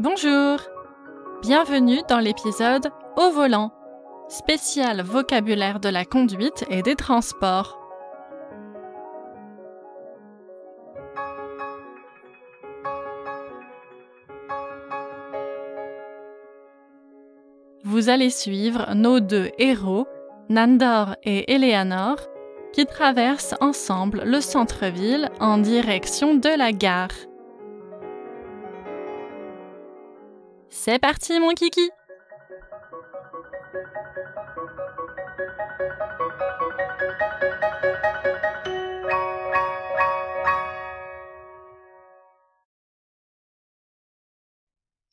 Bonjour Bienvenue dans l'épisode Au volant, spécial vocabulaire de la conduite et des transports. Vous allez suivre nos deux héros, Nandor et Eleanor, qui traversent ensemble le centre-ville en direction de la gare. C'est parti mon kiki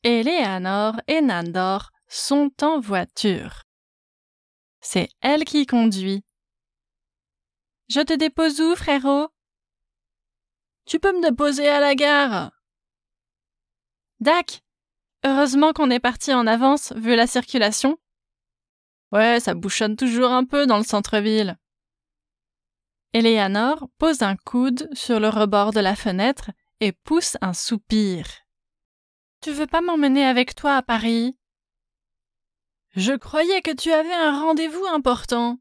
Eleanor et Nandor sont en voiture. C'est elle qui conduit. Je te dépose où, frérot? Tu peux me déposer à la gare. Dac, heureusement qu'on est parti en avance vu la circulation. Ouais, ça bouchonne toujours un peu dans le centre-ville. Eleanor pose un coude sur le rebord de la fenêtre et pousse un soupir. Tu veux pas m'emmener avec toi à Paris? Je croyais que tu avais un rendez-vous important.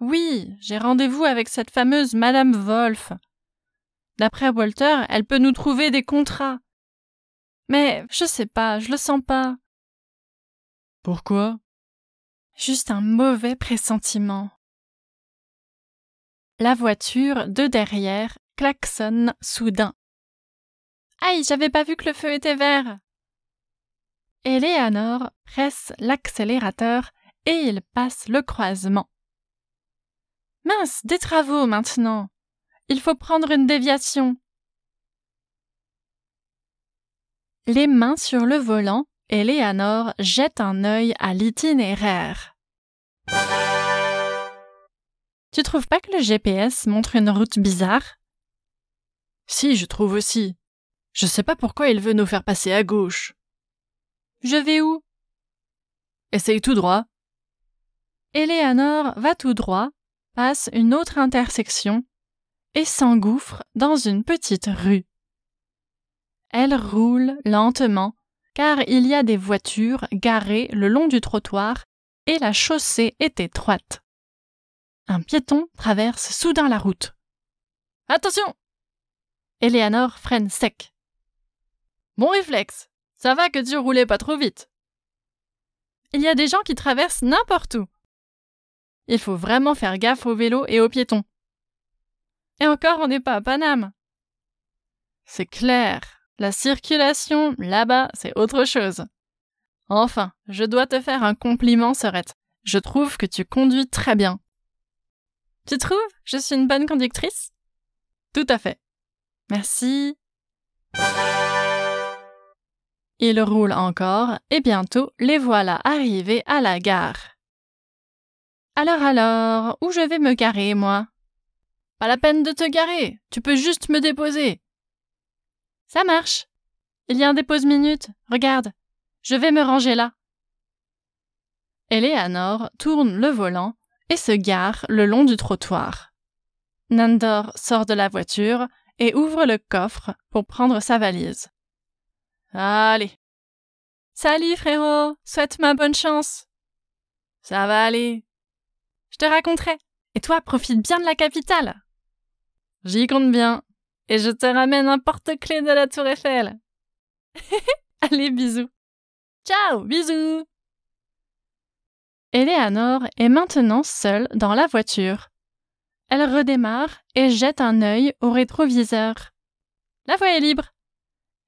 Oui, j'ai rendez-vous avec cette fameuse Madame Wolf. D'après Walter, elle peut nous trouver des contrats. Mais je sais pas, je le sens pas. Pourquoi? Juste un mauvais pressentiment. La voiture de derrière klaxonne soudain. Aïe, j'avais pas vu que le feu était vert. Eleanor presse l'accélérateur et il passe le croisement. Mince, des travaux maintenant. Il faut prendre une déviation. Les mains sur le volant, Eleanor jette un œil à l'itinéraire. Tu trouves pas que le GPS montre une route bizarre? Si, je trouve aussi. Je sais pas pourquoi il veut nous faire passer à gauche. Je vais où? Essaye tout droit. Eleanor va tout droit passe une autre intersection et s'engouffre dans une petite rue. Elle roule lentement car il y a des voitures garées le long du trottoir et la chaussée est étroite. Un piéton traverse soudain la route. Attention Eleanor freine sec. Bon réflexe. Ça va que tu roulais pas trop vite. Il y a des gens qui traversent n'importe où. Il faut vraiment faire gaffe aux vélos et aux piétons. Et encore, on n'est pas à Paname. C'est clair, la circulation, là-bas, c'est autre chose. Enfin, je dois te faire un compliment, Sorette. Je trouve que tu conduis très bien. Tu trouves? Je suis une bonne conductrice? Tout à fait. Merci. Il roule encore, et bientôt les voilà arrivés à la gare. Alors alors, où je vais me garer, moi? Pas la peine de te garer, tu peux juste me déposer. Ça marche. Il y a un dépose-minute, regarde. Je vais me ranger là. Eleanor tourne le volant et se gare le long du trottoir. Nandor sort de la voiture et ouvre le coffre pour prendre sa valise. Allez. Salut frérot, souhaite-moi bonne chance. Ça va aller, je te raconterai. Et toi, profite bien de la capitale. J'y compte bien. Et je te ramène un porte-clés de la Tour Eiffel. Allez, bisous. Ciao, bisous. Eleanor est maintenant seule dans la voiture. Elle redémarre et jette un œil au rétroviseur. La voie est libre.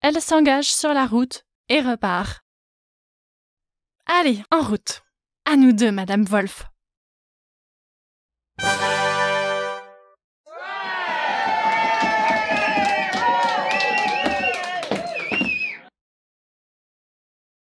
Elle s'engage sur la route et repart. Allez, en route. À nous deux, Madame Wolf.